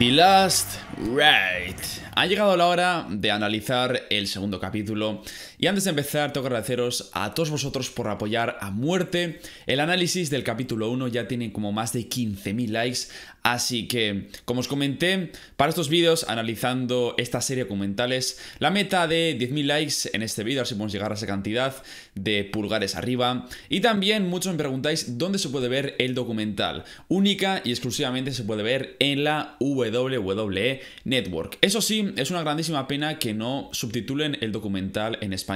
The Last Ride. Ha llegado la hora de analizar el segundo capítulo y antes de empezar tengo que agradeceros a todos vosotros por apoyar a muerte. El análisis del capítulo 1 ya tiene como más de 15.000 likes, así que como os comenté, para estos vídeos analizando esta serie de documentales, la meta de 10.000 likes en este vídeo, así podemos llegar a esa cantidad de pulgares arriba. Y también muchos me preguntáis dónde se puede ver el documental. Única y exclusivamente se puede ver en la WWE Network. Eso sí, es una grandísima pena que no subtitulen el documental en español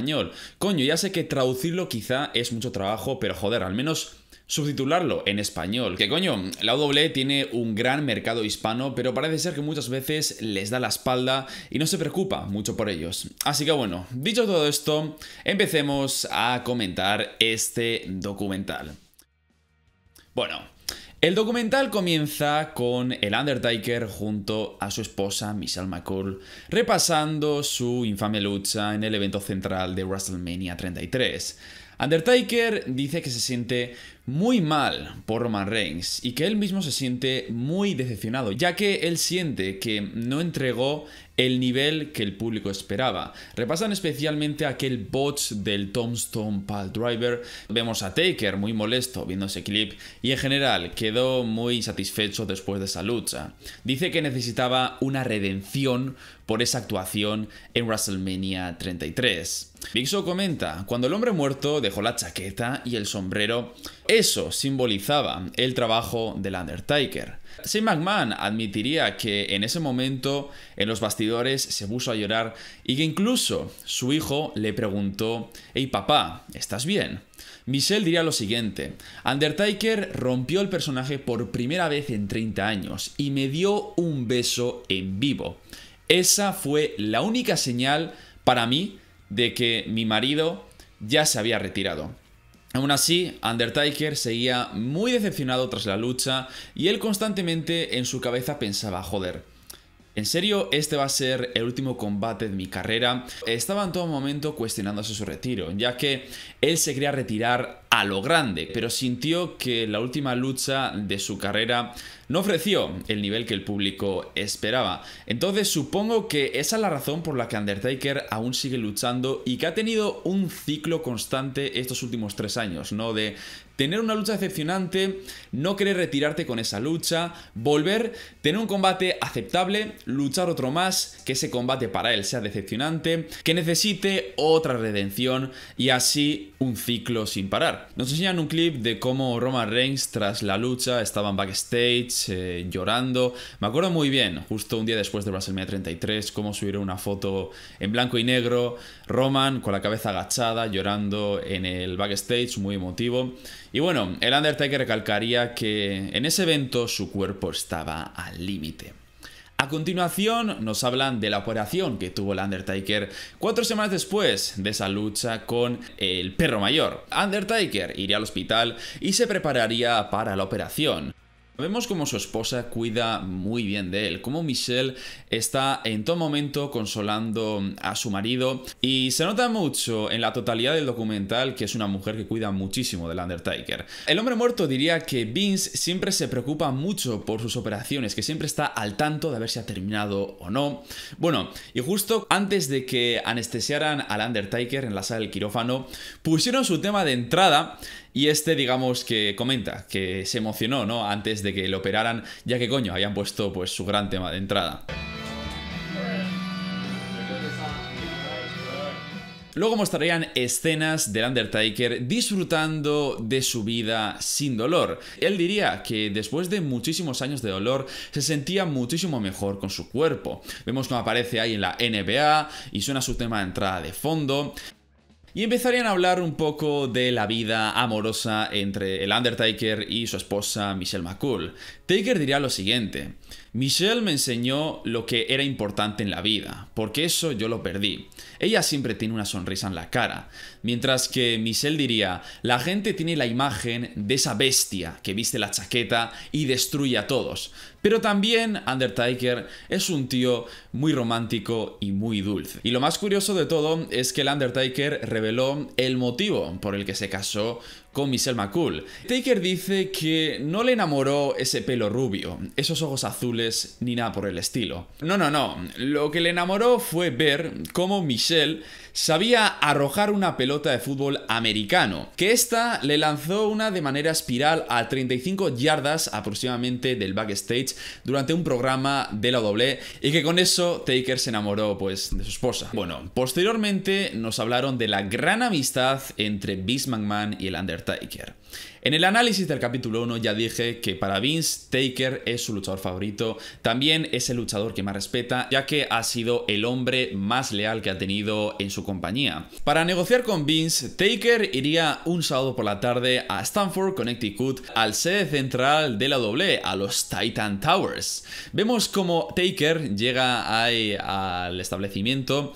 Coño, ya sé que traducirlo quizá es mucho trabajo, pero joder, al menos subtitularlo en español. Que coño, la OWE tiene un gran mercado hispano, pero parece ser que muchas veces les da la espalda y no se preocupa mucho por ellos. Así que bueno, dicho todo esto, empecemos a comentar este documental. Bueno, el documental comienza con el Undertaker junto a su esposa Michelle McCool repasando su infame lucha en el evento central de WrestleMania 33. Undertaker dice que se siente muy mal por Roman Reigns y que él mismo se siente muy decepcionado, ya que él siente que no entregó el nivel que el público esperaba. Repasan especialmente aquel botch del Tombstone Pile Driver. Vemos a Taker muy molesto viendo ese clip y en general quedó muy satisfecho después de esa lucha. Dice que necesitaba una redención por esa actuación en WrestleMania 33. Big Show comenta, cuando el hombre muerto dejó la chaqueta y el sombrero, eso simbolizaba el trabajo del Undertaker. Shane McMahon admitiría que en ese momento en los bastidores se puso a llorar y que incluso su hijo le preguntó, hey papá, ¿estás bien? Michelle diría lo siguiente, Undertaker rompió el personaje por primera vez en 30 años y me dio un beso en vivo. Esa fue la única señal para mí de que mi marido ya se había retirado. Aún así, Undertaker seguía muy decepcionado tras la lucha y él constantemente en su cabeza pensaba, joder, ¿En serio este va a ser el último combate de mi carrera? Estaba en todo momento cuestionándose su retiro, ya que él se quería retirar a lo grande, pero sintió que la última lucha de su carrera no ofreció el nivel que el público esperaba. Entonces supongo que esa es la razón por la que Undertaker aún sigue luchando y que ha tenido un ciclo constante estos últimos tres años, ¿no? De tener una lucha decepcionante, no querer retirarte con esa lucha, volver, tener un combate aceptable, luchar otro más, que ese combate para él sea decepcionante, que necesite otra redención y así un ciclo sin parar. Nos enseñan un clip de cómo Roman Reigns tras la lucha estaban backstage eh, llorando. Me acuerdo muy bien, justo un día después de WrestleMania 33, cómo subieron una foto en blanco y negro, Roman con la cabeza agachada, llorando en el backstage, muy emotivo. Y bueno, el Undertaker recalcaría que en ese evento su cuerpo estaba al límite. A continuación nos hablan de la operación que tuvo el Undertaker cuatro semanas después de esa lucha con el perro mayor. Undertaker iría al hospital y se prepararía para la operación. Vemos como su esposa cuida muy bien de él, como Michelle está en todo momento consolando a su marido y se nota mucho en la totalidad del documental que es una mujer que cuida muchísimo del Undertaker. El hombre muerto diría que Vince siempre se preocupa mucho por sus operaciones, que siempre está al tanto de ver si ha terminado o no. Bueno, y justo antes de que anestesiaran al Undertaker en la sala del quirófano, pusieron su tema de entrada y este, digamos, que comenta que se emocionó, ¿no? Antes de que lo operaran, ya que coño, habían puesto pues su gran tema de entrada. Luego mostrarían escenas del Undertaker disfrutando de su vida sin dolor. Él diría que después de muchísimos años de dolor se sentía muchísimo mejor con su cuerpo. Vemos cómo aparece ahí en la NBA y suena su tema de entrada de fondo y empezarían a hablar un poco de la vida amorosa entre el Undertaker y su esposa Michelle McCool. Taker diría lo siguiente, Michelle me enseñó lo que era importante en la vida, porque eso yo lo perdí. Ella siempre tiene una sonrisa en la cara, mientras que Michelle diría, la gente tiene la imagen de esa bestia que viste la chaqueta y destruye a todos. Pero también Undertaker es un tío muy romántico y muy dulce. Y lo más curioso de todo es que el Undertaker reveló el motivo por el que se casó con Michelle McCool. Taker dice que no le enamoró ese pelo rubio, esos ojos azules ni nada por el estilo. No, no, no. Lo que le enamoró fue ver cómo Michelle sabía arrojar una pelota de fútbol americano, que esta le lanzó una de manera espiral a 35 yardas aproximadamente del backstage durante un programa de la doble y que con eso Taker se enamoró pues de su esposa. Bueno, posteriormente nos hablaron de la gran amistad entre Vince McMahon y el Undertaker. En el análisis del capítulo 1 ya dije que para Vince, Taker es su luchador favorito, también es el luchador que más respeta, ya que ha sido el hombre más leal que ha tenido en su compañía. Para negociar con Vince, Taker iría un sábado por la tarde a Stanford, Connecticut, al sede central de la doble, a los Titan Towers. Vemos como Taker llega ahí al establecimiento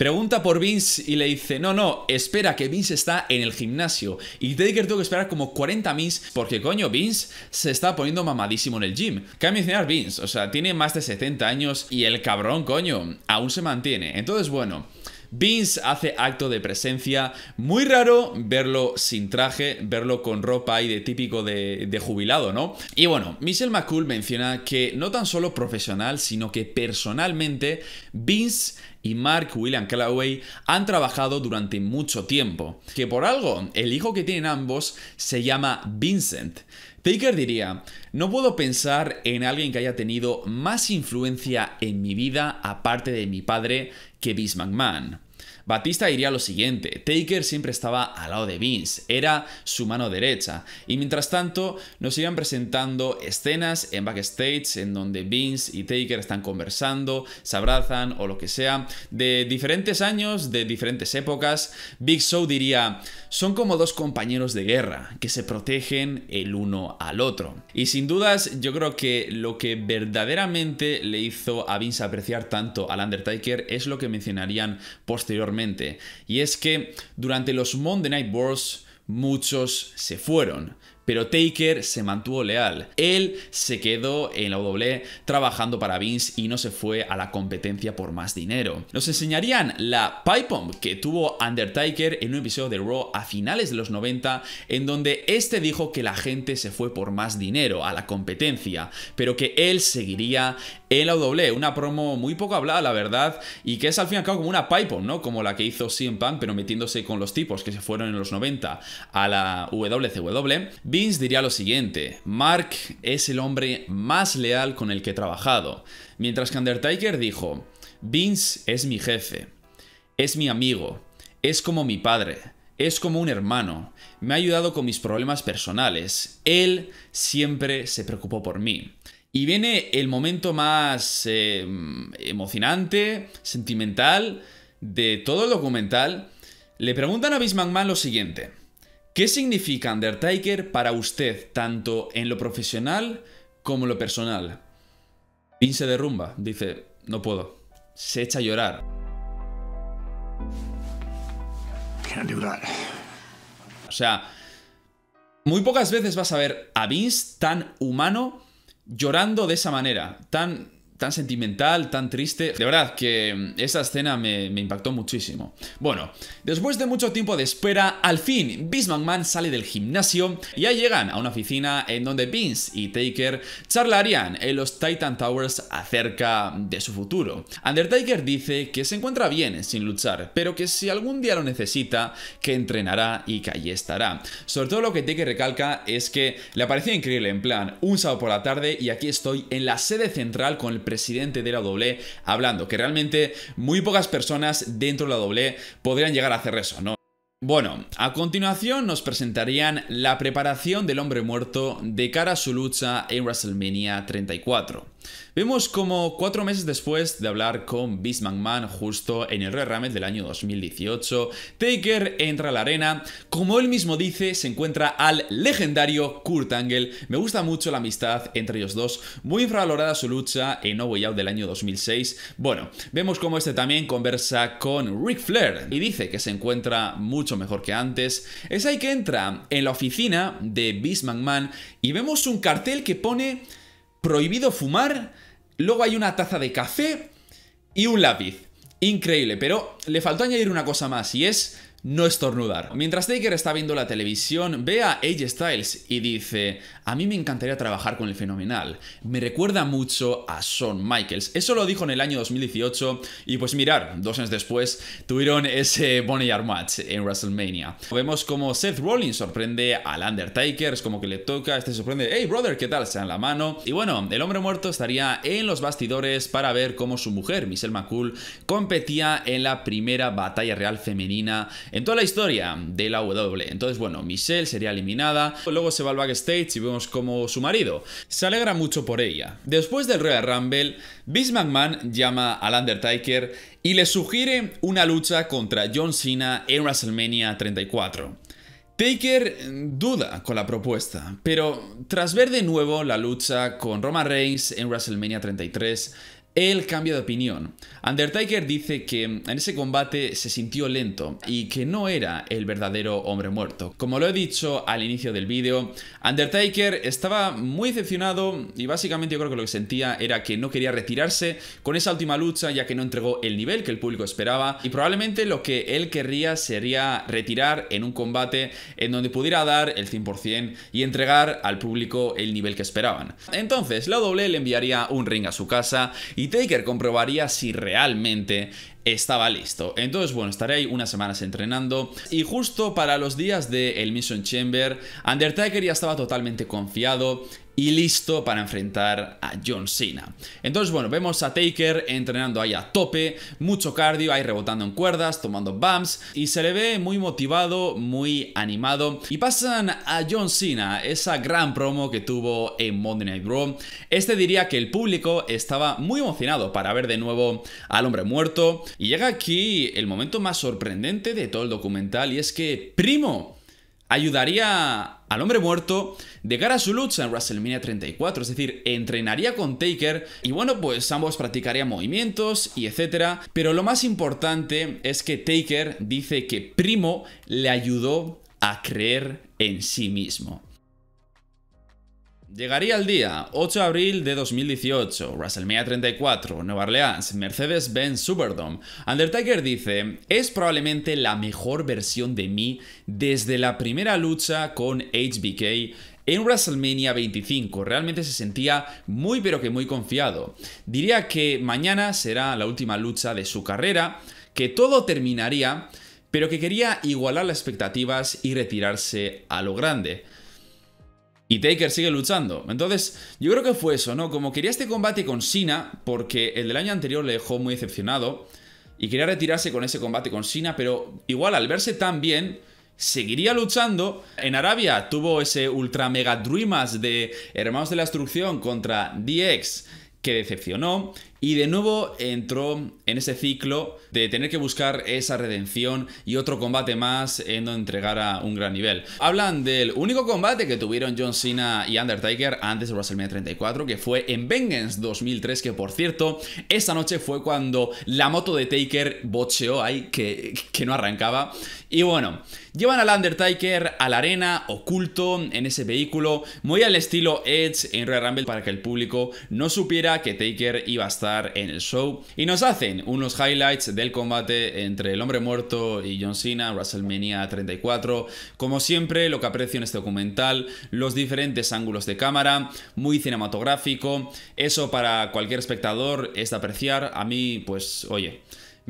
Pregunta por Vince y le dice, no, no, espera que Vince está en el gimnasio. Y Taker tuvo que esperar como 40 mins porque coño, Vince se está poniendo mamadísimo en el gym. Cabe mencionar Vince, o sea, tiene más de 70 años y el cabrón, coño, aún se mantiene. Entonces, bueno... Vince hace acto de presencia. Muy raro verlo sin traje, verlo con ropa ahí de típico de, de, jubilado, ¿no? Y bueno, Michelle McCool menciona que no tan solo profesional, sino que personalmente Vince y Mark William Callaway han trabajado durante mucho tiempo. Que por algo, el hijo que tienen ambos se llama Vincent. Taker diría, no puedo pensar en alguien que haya tenido más influencia en mi vida aparte de mi padre que Vince McMahon. Batista diría lo siguiente, Taker siempre estaba al lado de Vince, era su mano derecha, y mientras tanto nos iban presentando escenas en backstage en donde Vince y Taker están conversando, se abrazan o lo que sea, de diferentes años, de diferentes épocas. Big Show diría, son como dos compañeros de guerra que se protegen el uno al otro. Y sin dudas, yo creo que lo que verdaderamente le hizo a Vince apreciar tanto al Undertaker es lo que mencionarían posteriormente y es que durante los Monday Night Wars muchos se fueron pero Taker se mantuvo leal. Él se quedó en la W trabajando para Vince y no se fue a la competencia por más dinero. Nos enseñarían la pipe bomb que tuvo Undertaker en un episodio de Raw a finales de los 90 en donde este dijo que la gente se fue por más dinero a la competencia, pero que él seguiría en la W, una promo muy poco hablada, la verdad, y que es al fin y al cabo como una pipe ¿no? Como la que hizo CM Punk, pero metiéndose con los tipos que se fueron en los 90 a la WCW. Vince diría lo siguiente, Mark es el hombre más leal con el que he trabajado, mientras que Undertaker dijo, Vince es mi jefe, es mi amigo, es como mi padre, es como un hermano, me ha ayudado con mis problemas personales, él siempre se preocupó por mí. Y viene el momento más eh, emocionante, sentimental de todo el documental. Le preguntan a Vince McMahon lo siguiente. ¿Qué significa Undertaker para usted, tanto en lo profesional como en lo personal? Vince se derrumba, dice, no puedo. Se echa a llorar. O sea, muy pocas veces vas a ver a Vince tan humano llorando de esa manera, tan tan sentimental, tan triste. De verdad que esa escena me, impactó muchísimo. Bueno, después de mucho tiempo de espera, al fin Vince McMahon sale del gimnasio y ya llegan a una oficina en donde Vince y Taker charlarían en los Titan Towers acerca de su futuro. Undertaker dice que se encuentra bien sin luchar, pero que si algún día lo necesita, que entrenará y que allí estará. Sobre todo lo que Taker recalca es que le parecía increíble en plan, un sábado por la tarde y aquí estoy en la sede central con el presidente de la doble hablando, que realmente muy pocas personas dentro de la doble podrían llegar a hacer eso, ¿no? Bueno, a continuación nos presentarían la preparación del hombre muerto de cara a su lucha en WrestleMania 34. Vemos como cuatro meses después de hablar con Vince McMahon justo en el Red Rumble del año 2018, Taker entra a la arena, como él mismo dice, se encuentra al legendario Kurt Angle, me gusta mucho la amistad entre ellos dos, muy infravalorada su lucha en No Way Out del año 2006, bueno, vemos como este también conversa con Ric Flair y dice que se encuentra mucho mejor que antes, es ahí que entra en la oficina de Vince McMahon y vemos un cartel que pone prohibido fumar, luego hay una taza de café y un lápiz. Increíble, pero le faltó añadir una cosa más y es no estornudar. Mientras Taker está viendo la televisión, ve a AJ Styles y dice, a mí me encantaría trabajar con el fenomenal. Me recuerda mucho a Shawn Michaels. Eso lo dijo en el año 2018 y pues mirar, dos años después tuvieron ese Boneyard match en WrestleMania. Vemos como Seth Rollins sorprende al Undertaker, es como que le toca, este sorprende, hey brother, ¿qué tal? Se dan la mano. Y bueno, el hombre muerto estaría en los bastidores para ver cómo su mujer, Michelle McCool, competía en la primera batalla real femenina en toda la historia de la W. Entonces, bueno, Michelle sería eliminada, luego se va al backstage y vemos como su marido se alegra mucho por ella. Después del Royal Rumble, Vince McMahon llama al Undertaker y le sugiere una lucha contra John Cena en WrestleMania 34. Taker duda con la propuesta, pero tras ver de nuevo la lucha con Roman Reigns en WrestleMania 33, el cambio de opinión. Undertaker dice que en ese combate se sintió lento y que no era el verdadero hombre muerto. Como lo he dicho al inicio del vídeo, Undertaker estaba muy decepcionado y básicamente yo creo que lo que sentía era que no quería retirarse con esa última lucha ya que no entregó el nivel que el público esperaba y probablemente lo que él querría sería retirar en un combate en donde pudiera dar el 100% y entregar al público el nivel que esperaban. Entonces, la W le enviaría un ring a su casa Taker comprobaría si realmente estaba listo. Entonces, bueno, estaré ahí unas semanas entrenando y justo para los días de el Mission Chamber, Undertaker ya estaba totalmente confiado y listo para enfrentar a John Cena. Entonces, bueno, vemos a Taker entrenando ahí a tope, mucho cardio, ahí rebotando en cuerdas, tomando bumps, y se le ve muy motivado, muy animado. Y pasan a John Cena, esa gran promo que tuvo en Monday Night Raw. Este diría que el público estaba muy emocionado para ver de nuevo al hombre muerto. Y llega aquí el momento más sorprendente de todo el documental, y es que Primo ayudaría al hombre muerto de cara a su lucha en WrestleMania 34, es decir, entrenaría con Taker y bueno, pues ambos practicarían movimientos y etcétera, pero lo más importante es que Taker dice que Primo le ayudó a creer en sí mismo. Llegaría el día 8 de abril de 2018, WrestleMania 34, Nueva Orleans, Mercedes-Benz Superdome. Undertaker dice, es probablemente la mejor versión de mí desde la primera lucha con HBK en WrestleMania 25. Realmente se sentía muy pero que muy confiado. Diría que mañana será la última lucha de su carrera, que todo terminaría, pero que quería igualar las expectativas y retirarse a lo grande. Y Taker sigue luchando. Entonces, yo creo que fue eso, ¿no? Como quería este combate con Sina, porque el del año anterior le dejó muy decepcionado. Y quería retirarse con ese combate con Sina, pero igual al verse tan bien, seguiría luchando. En Arabia tuvo ese ultra mega dreamas de Hermanos de la Destrucción contra DX que decepcionó y de nuevo entró en ese ciclo de tener que buscar esa redención y otro combate más en donde entregara un gran nivel. Hablan del único combate que tuvieron John Cena y Undertaker antes de WrestleMania 34, que fue en Vengeance 2003, que por cierto, esa noche fue cuando la moto de Taker bocheó ahí, que, que no arrancaba. Y bueno, llevan al Undertaker a la arena, oculto en ese vehículo, muy al estilo Edge en Royal Rumble para que el público no supiera que Taker iba a estar en el show. Y nos hacen unos highlights del combate entre el hombre muerto y John Cena, WrestleMania 34. Como siempre, lo que aprecio en este documental, los diferentes ángulos de cámara, muy cinematográfico. Eso para cualquier espectador es de apreciar. A mí, pues, oye.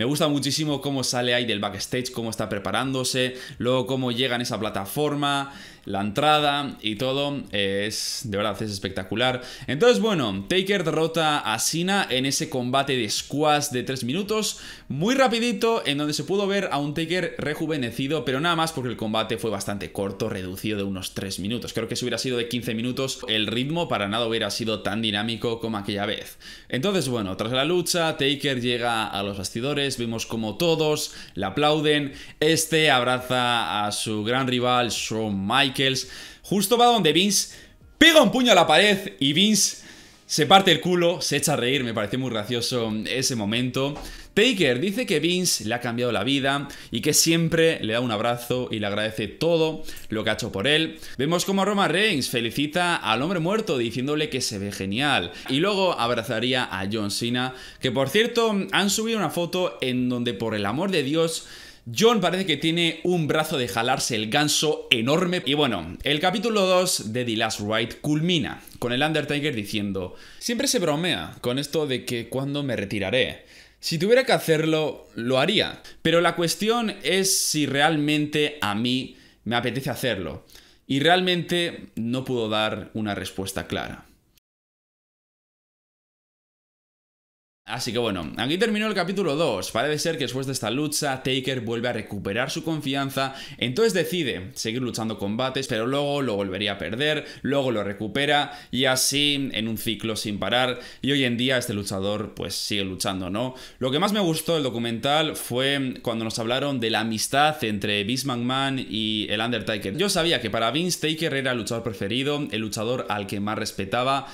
Me gusta muchísimo cómo sale ahí del backstage, cómo está preparándose, luego cómo llega en esa plataforma, la entrada y todo es de verdad es espectacular. Entonces, bueno, Taker derrota a Cena en ese combate de squash de 3 minutos, muy rapidito, en donde se pudo ver a un Taker rejuvenecido, pero nada más porque el combate fue bastante corto, reducido de unos 3 minutos. Creo que si hubiera sido de 15 minutos, el ritmo para nada hubiera sido tan dinámico como aquella vez. Entonces, bueno, tras la lucha, Taker llega a los bastidores, vemos como todos le aplauden, este abraza a su gran rival Shawn Michaels, Justo va donde Vince pega un puño a la pared y Vince se parte el culo, se echa a reír, me pareció muy gracioso ese momento. Taker dice que Vince le ha cambiado la vida y que siempre le da un abrazo y le agradece todo lo que ha hecho por él. Vemos como Roman Reigns felicita al hombre muerto diciéndole que se ve genial y luego abrazaría a John Cena, que por cierto han subido una foto en donde por el amor de Dios John parece que tiene un brazo de jalarse el ganso enorme. Y bueno, el capítulo 2 de The Last Ride culmina con el Undertaker diciendo: Siempre se bromea con esto de que cuando me retiraré. Si tuviera que hacerlo, lo haría. Pero la cuestión es si realmente a mí me apetece hacerlo. Y realmente no puedo dar una respuesta clara. Así que bueno, aquí terminó el capítulo 2. Parece ser que después de esta lucha, Taker vuelve a recuperar su confianza, entonces decide seguir luchando combates, pero luego lo volvería a perder, luego lo recupera y así en un ciclo sin parar. Y hoy en día este luchador pues sigue luchando, ¿no? Lo que más me gustó del documental fue cuando nos hablaron de la amistad entre Vince McMahon y el Undertaker. Yo sabía que para Vince Taker era el luchador preferido, el luchador al que más respetaba,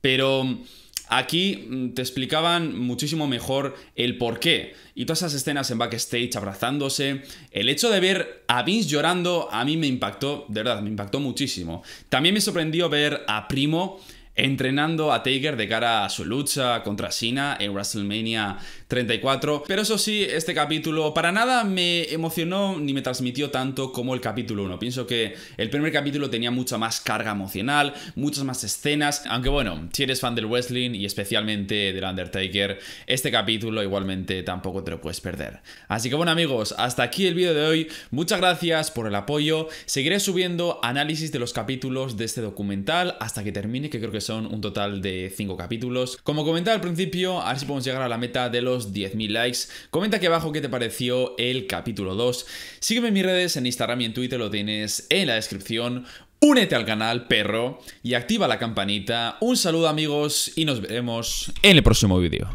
pero Aquí mm, te explicaban muchísimo mejor el por qué. Y todas esas escenas en backstage abrazándose. El hecho de ver a Vince llorando a mí me impactó, de verdad, me impactó muchísimo. También me sorprendió ver a Primo entrenando a Taker de cara a su lucha contra Cena en WrestleMania 34. Pero eso sí, este capítulo para nada me emocionó ni me transmitió tanto como el capítulo 1. Pienso que el primer capítulo tenía mucha más carga emocional, muchas más escenas. Aunque bueno, si eres fan del wrestling y especialmente del Undertaker, este capítulo igualmente tampoco te lo puedes perder. Así que bueno amigos, hasta aquí el vídeo de hoy. Muchas gracias por el apoyo. Seguiré subiendo análisis de los capítulos de este documental hasta que termine, que creo que son un total de 5 capítulos. Como comentaba al principio, a ver si podemos llegar a la meta de los 10.000 likes. Comenta aquí abajo qué te pareció el capítulo 2. Sígueme en mis redes, en Instagram y en Twitter, lo tienes en la descripción. Únete al canal, perro, y activa la campanita. Un saludo amigos y nos veremos en el próximo vídeo.